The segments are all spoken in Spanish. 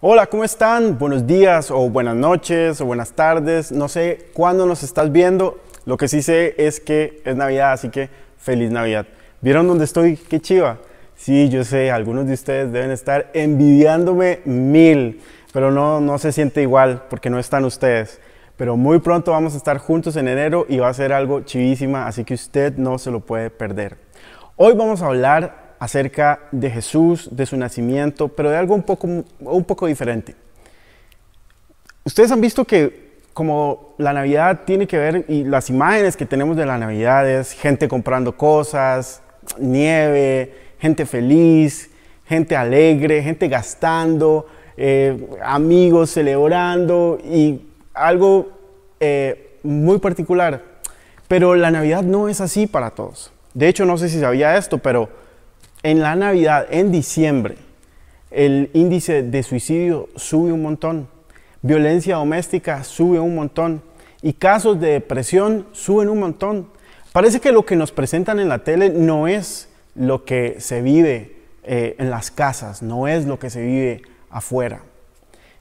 Hola, ¿cómo están? Buenos días o buenas noches o buenas tardes. No sé cuándo nos estás viendo. Lo que sí sé es que es Navidad, así que feliz Navidad. ¿Vieron dónde estoy? ¡Qué chiva! Sí, yo sé, algunos de ustedes deben estar envidiándome mil, pero no, no se siente igual porque no están ustedes. Pero muy pronto vamos a estar juntos en enero y va a ser algo chivísima, así que usted no se lo puede perder. Hoy vamos a hablar acerca de Jesús, de su nacimiento, pero de algo un poco, un poco diferente. Ustedes han visto que como la Navidad tiene que ver, y las imágenes que tenemos de la Navidad es gente comprando cosas, nieve, gente feliz, gente alegre, gente gastando, eh, amigos celebrando y algo eh, muy particular. Pero la Navidad no es así para todos. De hecho, no sé si sabía esto, pero en la Navidad, en diciembre, el índice de suicidio sube un montón, violencia doméstica sube un montón y casos de depresión suben un montón. Parece que lo que nos presentan en la tele no es lo que se vive eh, en las casas, no es lo que se vive afuera.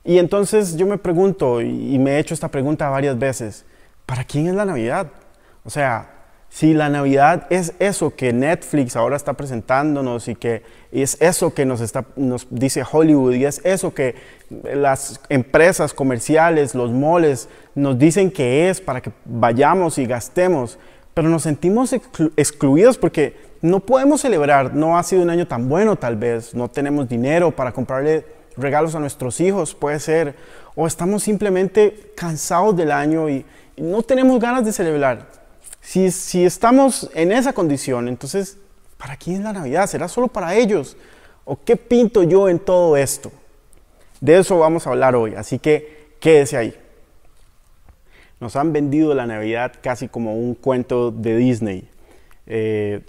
Y entonces yo me pregunto, y me he hecho esta pregunta varias veces, ¿para quién es la Navidad? O sea, si la Navidad es eso que Netflix ahora está presentándonos y que es eso que nos, está, nos dice Hollywood y es eso que las empresas comerciales, los moles nos dicen que es para que vayamos y gastemos, pero nos sentimos excluidos porque no podemos celebrar, no ha sido un año tan bueno tal vez, no tenemos dinero para comprarle regalos a nuestros hijos, puede ser, o estamos simplemente cansados del año y no tenemos ganas de celebrar. Si, estamos en esa condición, entonces, ¿para quién es la Navidad? ¿Será solo para ellos? ¿O qué pinto yo en todo esto? De eso vamos a hablar hoy, así que quédese ahí. Nos han vendido la Navidad casi como un cuento de Disney. Eh,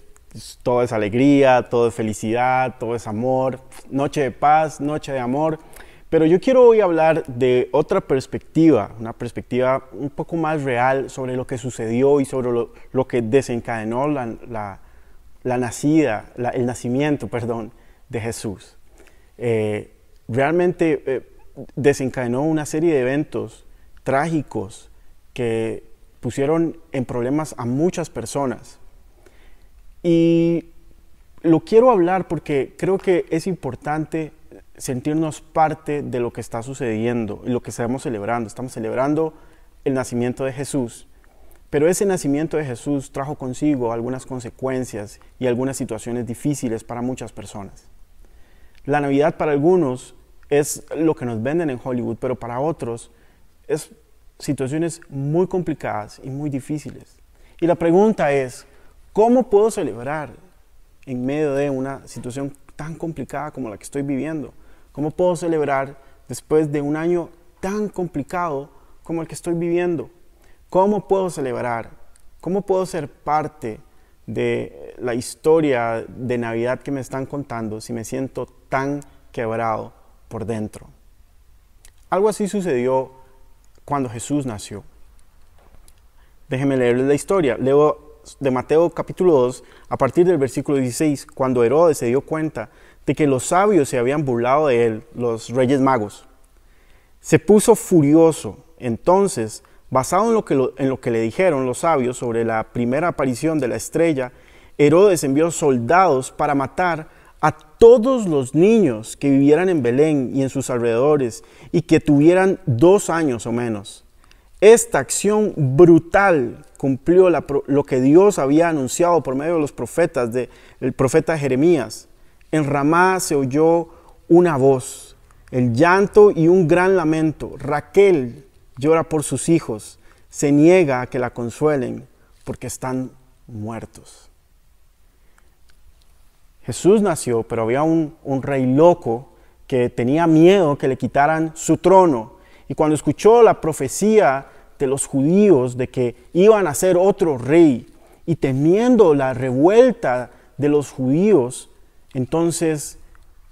todo es alegría, todo es felicidad, todo es amor, noche de paz, noche de amor. Pero yo quiero hoy hablar de otra perspectiva, una perspectiva un poco más real sobre lo que sucedió y sobre lo, que desencadenó la, nacida, el nacimiento, perdón, de Jesús. Eh, realmente eh, desencadenó una serie de eventos trágicos que pusieron en problemas a muchas personas. Y lo quiero hablar porque creo que es importante sentirnos parte de lo que está sucediendo y lo que estamos celebrando. Estamos celebrando el nacimiento de Jesús, pero ese nacimiento de Jesús trajo consigo algunas consecuencias y algunas situaciones difíciles para muchas personas. La Navidad para algunos es lo que nos venden en Hollywood, pero para otros es situaciones muy complicadas y muy difíciles. Y la pregunta es, ¿cómo puedo celebrar en medio de una situación tan complicada como la que estoy viviendo? ¿Cómo puedo celebrar después de un año tan complicado como el que estoy viviendo? ¿Cómo puedo celebrar? ¿Cómo puedo ser parte de la historia de Navidad que me están contando si me siento tan quebrado por dentro? Algo así sucedió cuando Jesús nació. Déjenme leerles la historia. Leo de Mateo capítulo 2 a partir del versículo 16, cuando Herodes se dio cuenta de que los sabios se habían burlado de él, los reyes magos. Se puso furioso. Entonces, basado en lo, que en lo que le dijeron los sabios sobre la primera aparición de la estrella, Herodes envió soldados para matar a todos los niños que vivieran en Belén y en sus alrededores y que tuvieran dos años o menos. Esta acción brutal cumplió lo que Dios había anunciado por medio de los profetas, del profeta Jeremías. En Ramá se oyó una voz, el llanto y un gran lamento. Raquel llora por sus hijos, se niega a que la consuelen porque están muertos. Jesús nació, pero había un, rey loco que tenía miedo que le quitaran su trono. Y cuando escuchó la profecía de los judíos de que iban a ser otro rey y temiendo la revuelta de los judíos, entonces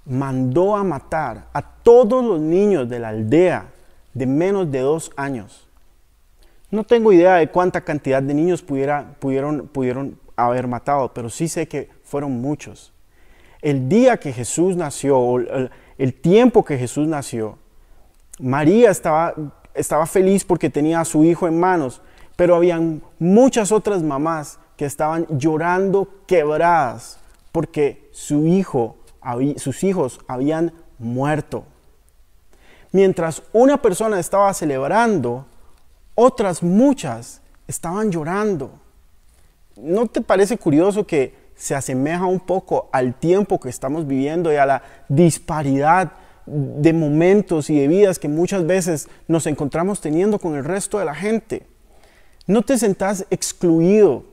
mandó a matar a todos los niños de la aldea de menos de dos años. No tengo idea de cuánta cantidad de niños pudiera, pudieron, pudieron haber matado, pero sí sé que fueron muchos. El día que Jesús nació, el, el tiempo que Jesús nació, María estaba, estaba feliz porque tenía a su hijo en manos, pero habían muchas otras mamás que estaban llorando quebradas porque su hijo, sus hijos habían muerto. Mientras una persona estaba celebrando, otras muchas estaban llorando. ¿No te parece curioso que se asemeja un poco al tiempo que estamos viviendo y a la disparidad de momentos y de vidas que muchas veces nos encontramos teniendo con el resto de la gente? No te sentás excluido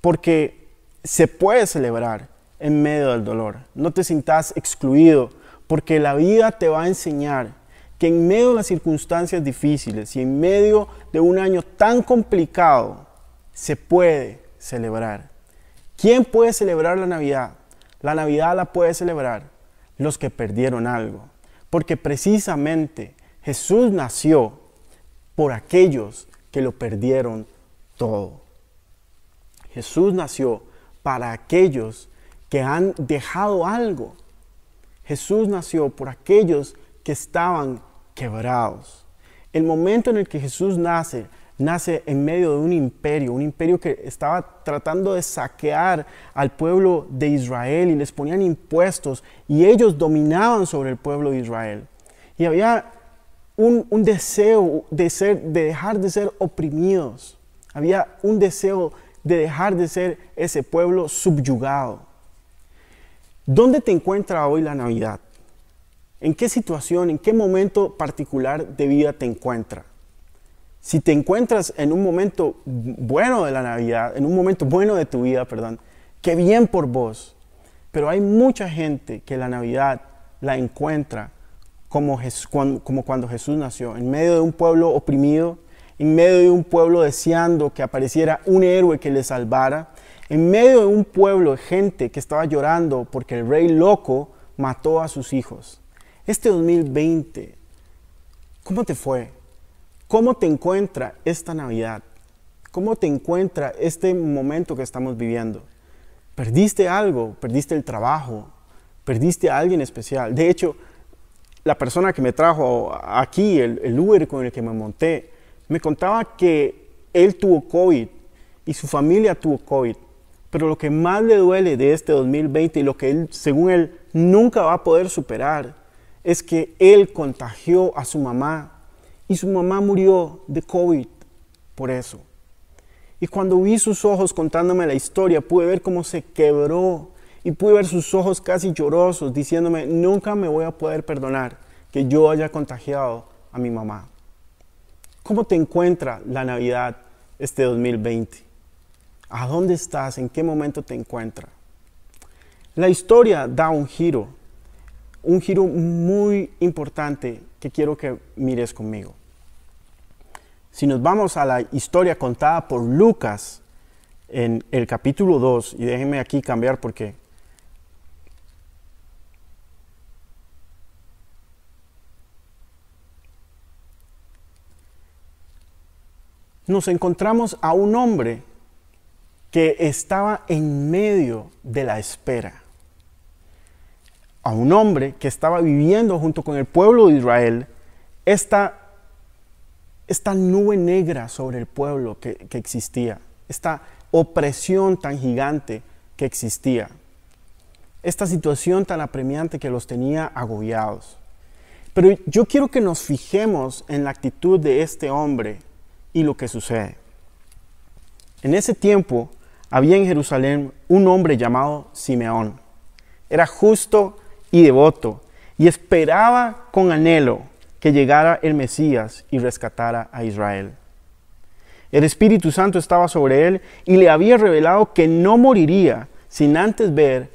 porque se puede celebrar en medio del dolor. No te sientas excluido porque la vida te va a enseñar que en medio de las circunstancias difíciles y en medio de un año tan complicado, se puede celebrar. ¿Quién puede celebrar la Navidad? La Navidad la puede celebrar los que perdieron algo. Porque precisamente Jesús nació por aquellos que lo perdieron todo. Jesús nació para aquellos que han dejado algo. Jesús nació por aquellos que estaban quebrados. El momento en el que Jesús nace, nace en medio de un imperio, un imperio que estaba tratando de saquear al pueblo de Israel y les ponían impuestos y ellos dominaban sobre el pueblo de Israel. Y había un, deseo de, ser, de dejar de ser oprimidos. Había un deseo de dejar de ser ese pueblo subyugado. ¿Dónde te encuentra hoy la Navidad? ¿En qué situación, en qué momento particular de vida te encuentra? Si te encuentras en un momento bueno de la Navidad, en un momento bueno de tu vida, perdón, qué bien por vos. Pero hay mucha gente que la Navidad la encuentra como, como cuando Jesús nació, en medio de un pueblo oprimido, en medio de un pueblo deseando que apareciera un héroe que le salvara, en medio de un pueblo de gente que estaba llorando porque el rey loco mató a sus hijos. Este 2020, ¿cómo te fue? ¿Cómo te encuentra esta Navidad? ¿Cómo te encuentra este momento que estamos viviendo? ¿Perdiste algo? ¿Perdiste el trabajo? ¿Perdiste a alguien especial? De hecho, la persona que me trajo aquí, el, el Uber con el que me monté, me contaba que él tuvo COVID y su familia tuvo COVID. Pero lo que más le duele de este 2020 y lo que él, según él, nunca va a poder superar es que él contagió a su mamá y su mamá murió de COVID por eso. Y cuando vi sus ojos contándome la historia, pude ver cómo se quebró y pude ver sus ojos casi llorosos diciéndome, nunca me voy a poder perdonar que yo haya contagiado a mi mamá. ¿Cómo te encuentra la Navidad este 2020? ¿A dónde estás? ¿En qué momento te encuentra? La historia da un giro un giro muy importante que quiero que mires conmigo. Si nos vamos a la historia contada por Lucas en el capítulo 2, y déjenme aquí cambiar porque nos encontramos a un hombre que estaba en medio de la espera a un hombre que estaba viviendo junto con el pueblo de Israel esta, esta nube negra sobre el pueblo que, que existía, esta opresión tan gigante que existía, esta situación tan apremiante que los tenía agobiados. Pero yo quiero que nos fijemos en la actitud de este hombre y lo que sucede. En ese tiempo había en Jerusalén un hombre llamado Simeón. Era justo y devoto, y esperaba con anhelo que llegara el Mesías y rescatara a Israel. El Espíritu Santo estaba sobre él y le había revelado que no moriría sin antes ver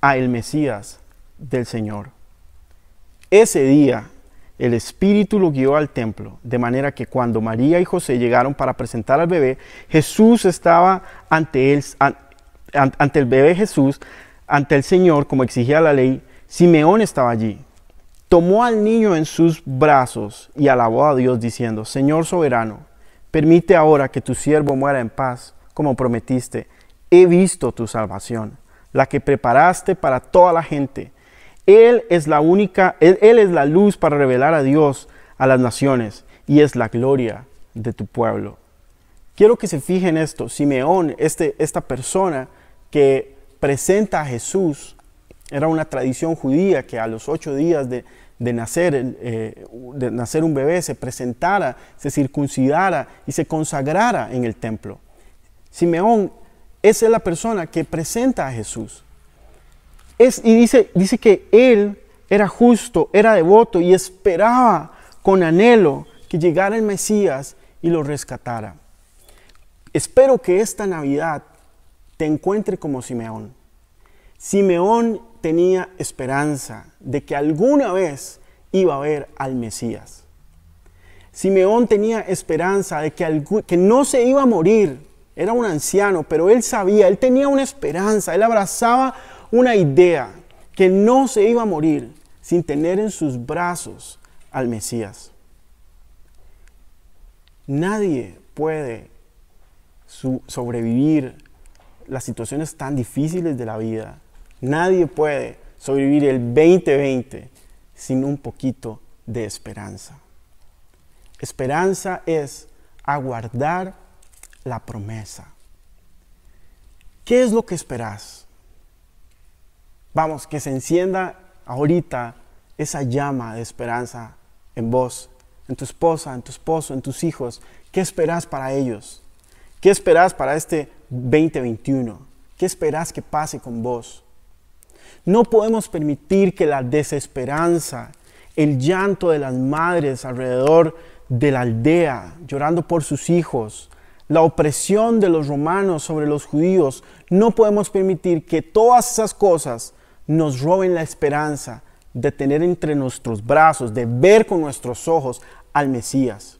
a el Mesías del Señor. Ese día el Espíritu lo guió al templo, de manera que cuando María y José llegaron para presentar al bebé, Jesús estaba ante, él, ante el bebé Jesús, ante el Señor, como exigía la ley, Simeón estaba allí. Tomó al niño en sus brazos y alabó a Dios diciendo, Señor soberano, permite ahora que tu siervo muera en paz, como prometiste. He visto tu salvación, la que preparaste para toda la gente. Él es la única, él, es la luz para revelar a Dios a las naciones y es la gloria de tu pueblo. Quiero que se fijen esto, Simeón, este, esta persona que presenta a Jesús, era una tradición judía que a los ocho días de, nacer, eh, de nacer un bebé se presentara, se circuncidara y se consagrara en el templo. Simeón, es la persona que presenta a Jesús. Es, y dice, dice que él era justo, era devoto y esperaba con anhelo que llegara el Mesías y lo rescatara. Espero que esta Navidad te encuentre como Simeón. Simeón tenía esperanza de que alguna vez iba a ver al Mesías. Simeón tenía esperanza de que, que no se iba a morir. Era un anciano, pero él sabía, él tenía una esperanza, él abrazaba una idea que no se iba a morir sin tener en sus brazos al Mesías. Nadie puede sobrevivir las situaciones tan difíciles de la vida. Nadie puede sobrevivir el 2020 sin un poquito de esperanza. Esperanza es aguardar la promesa. ¿Qué es lo que esperas? Vamos, que se encienda ahorita esa llama de esperanza en vos, en tu esposa, en tu esposo, en tus hijos. ¿Qué esperas para ellos? ¿Qué esperas para este 2021? ¿Qué esperas que pase con vos? No podemos permitir que la desesperanza, el llanto de las madres alrededor de la aldea, llorando por sus hijos, la opresión de los romanos sobre los judíos, no podemos permitir que todas esas cosas nos roben la esperanza de tener entre nuestros brazos, de ver con nuestros ojos al Mesías.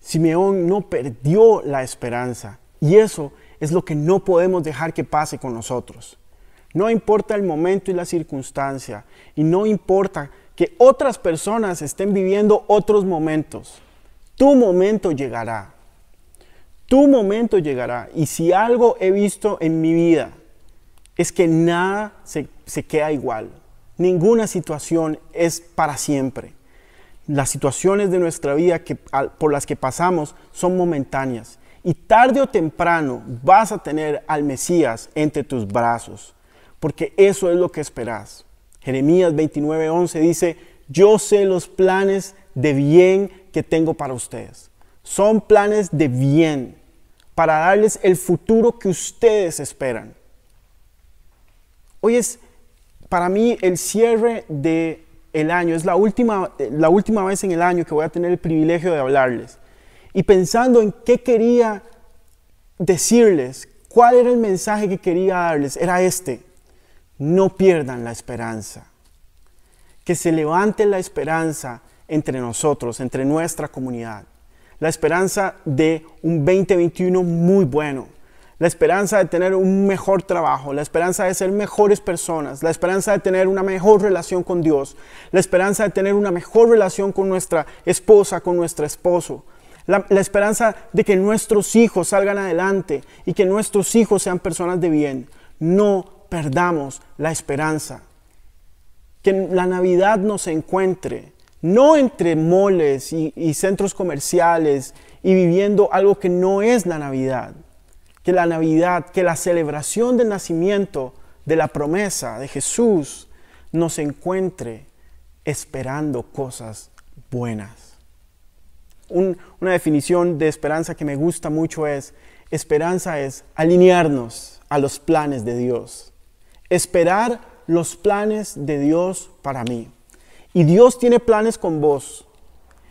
Simeón no perdió la esperanza y eso es lo que no podemos dejar que pase con nosotros. No importa el momento y la circunstancia y no importa que otras personas estén viviendo otros momentos. Tu momento llegará. Tu momento llegará. Y si algo he visto en mi vida es que nada se, queda igual. Ninguna situación es para siempre las situaciones de nuestra vida que, por las que pasamos son momentáneas. Y tarde o temprano vas a tener al Mesías entre tus brazos, porque eso es lo que esperas. Jeremías 29:11 dice, yo sé los planes de bien que tengo para ustedes. Son planes de bien, para darles el futuro que ustedes esperan. Hoy es para mí el cierre de el año, es la última, la última vez en el año que voy a tener el privilegio de hablarles. Y pensando en qué quería decirles, cuál era el mensaje que quería darles, era este, no pierdan la esperanza. Que se levante la esperanza entre nosotros, entre nuestra comunidad. La esperanza de un 2021 muy bueno la esperanza de tener un mejor trabajo, la esperanza de ser mejores personas, la esperanza de tener una mejor relación con Dios, la esperanza de tener una mejor relación con nuestra esposa, con nuestro esposo, la, esperanza de que nuestros hijos salgan adelante y que nuestros hijos sean personas de bien. No perdamos la esperanza. Que la Navidad nos encuentre, no entre moles y centros comerciales y viviendo algo que no es la Navidad que la Navidad, que la celebración del nacimiento de la promesa de Jesús nos encuentre esperando cosas buenas. una definición de esperanza que me gusta mucho es, esperanza es alinearnos a los planes de Dios, esperar los planes de Dios para mí. Y Dios tiene planes con vos.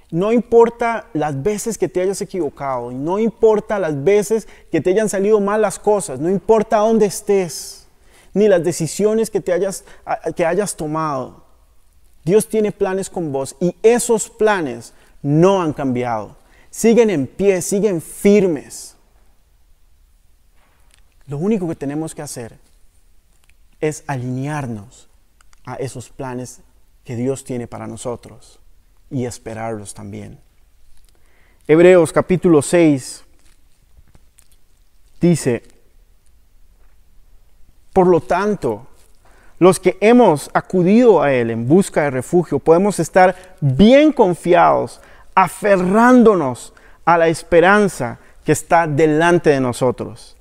No importa las veces que te hayas equivocado, no importa las veces que te hayan salido mal las cosas, no importa dónde estés, ni las decisiones que, te hayas, que hayas tomado. Dios tiene planes con vos y esos planes no han cambiado. Siguen en pie, siguen firmes. Lo único que tenemos que hacer es alinearnos a esos planes que Dios tiene para nosotros y esperarlos también. Hebreos capítulo 6 dice, por lo tanto, los que hemos acudido a Él en busca de refugio, podemos estar bien confiados, aferrándonos a la esperanza que está delante de nosotros.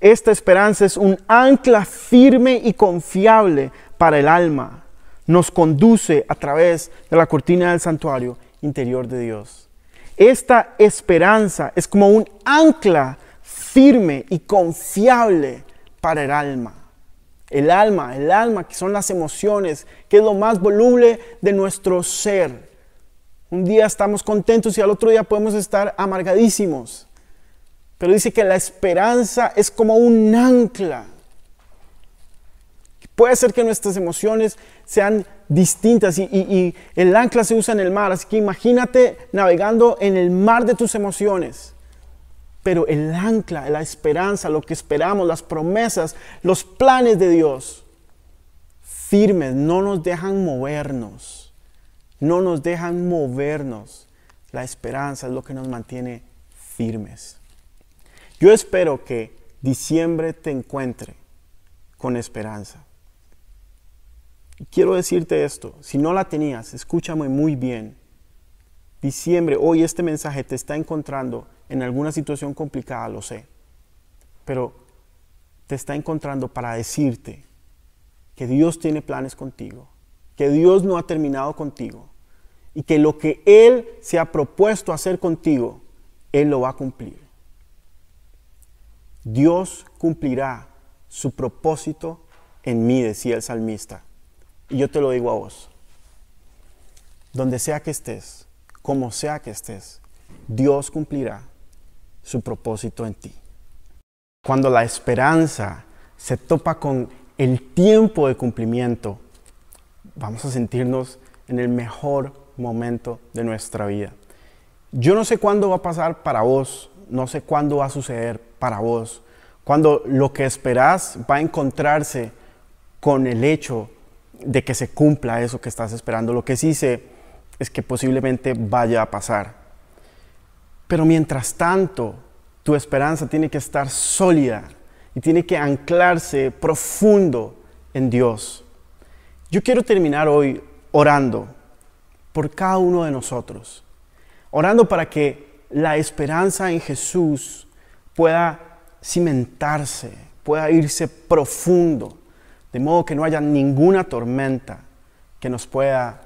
Esta esperanza es un ancla firme y confiable para el alma. Nos conduce a través de la cortina del santuario interior de Dios. Esta esperanza es como un ancla firme y confiable para el alma. El alma, el alma que son las emociones, que es lo más voluble de nuestro ser. Un día estamos contentos y al otro día podemos estar amargadísimos. Pero dice que la esperanza es como un ancla. Puede ser que nuestras emociones sean distintas y, el ancla se usa en el mar. Así que imagínate navegando en el mar de tus emociones. Pero el ancla, la esperanza, lo que esperamos, las promesas, los planes de Dios, firmes, no nos dejan movernos. No nos dejan movernos. La esperanza es lo que nos mantiene firmes. Yo espero que diciembre te encuentre con esperanza. quiero decirte esto, si no la tenías, escúchame muy bien. Diciembre, hoy este mensaje te está encontrando en alguna situación complicada, lo sé, pero te está encontrando para decirte que Dios tiene planes contigo, que Dios no ha terminado contigo y que lo que Él se ha propuesto hacer contigo, Él lo va a cumplir. Dios cumplirá su propósito en mí, decía el salmista. Y yo te lo digo a vos. Donde sea que estés, como sea que estés, Dios cumplirá su propósito en ti. Cuando la esperanza se topa con el tiempo de cumplimiento, vamos a sentirnos en el mejor momento de nuestra vida. Yo no sé cuándo va a pasar para vos, no sé cuándo va a suceder para vos, cuando lo que esperás va a encontrarse con el hecho de que se cumpla eso que estás esperando. Lo que sí sé es que posiblemente vaya a pasar. Pero mientras tanto, tu esperanza tiene que estar sólida y tiene que anclarse profundo en Dios. Yo quiero terminar hoy orando por cada uno de nosotros, orando para que la esperanza en Jesús pueda cimentarse, pueda irse profundo, de modo que no haya ninguna tormenta que nos pueda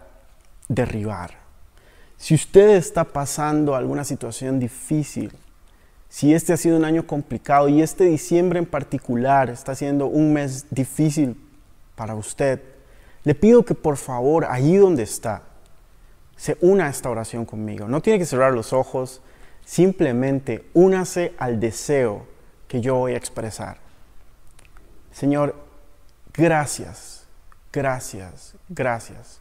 derribar. Si usted está pasando alguna situación difícil, si este ha sido un año complicado y este diciembre en particular está siendo un mes difícil para usted, le pido que por favor, ahí donde está, se una a esta oración conmigo. No tiene que cerrar los ojos, simplemente únase al deseo que yo voy a expresar. Señor, gracias, gracias, gracias,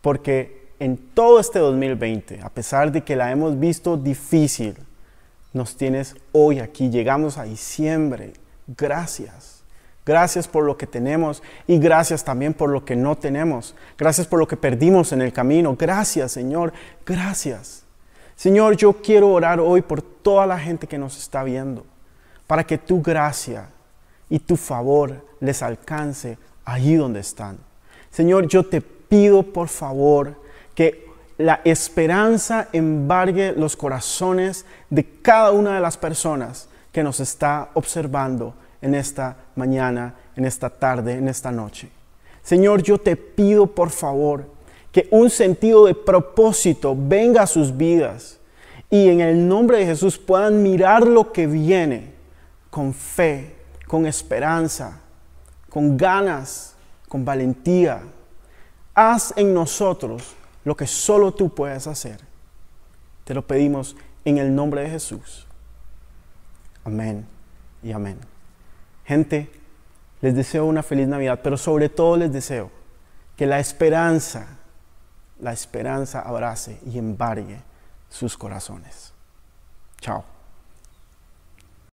porque en todo este 2020, a pesar de que la hemos visto difícil, nos tienes hoy aquí, llegamos a diciembre. Gracias. Gracias por lo que tenemos y gracias también por lo que no tenemos. Gracias por lo que perdimos en el camino. Gracias, Señor. Gracias. Señor, yo quiero orar hoy por toda la gente que nos está viendo para que tu gracia y tu favor les alcance allí donde están. Señor, yo te pido por favor que la esperanza embargue los corazones de cada una de las personas que nos está observando en esta mañana, en esta tarde, en esta noche. Señor, yo te pido por favor que un sentido de propósito venga a sus vidas y en el nombre de Jesús puedan mirar lo que viene con fe, con esperanza, con ganas, con valentía. Haz en nosotros lo que solo tú puedes hacer. Te lo pedimos en el nombre de Jesús. Amén y amén. Gente, les deseo una feliz Navidad, pero sobre todo les deseo que la esperanza, la esperanza abrace y embargue sus corazones. Chao.